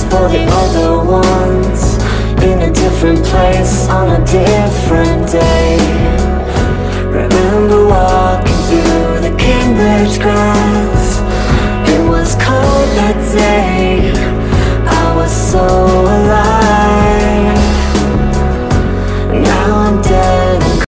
friends, forget all the ones. In a different place, on a different day. Remember walking through the Cambridge grounds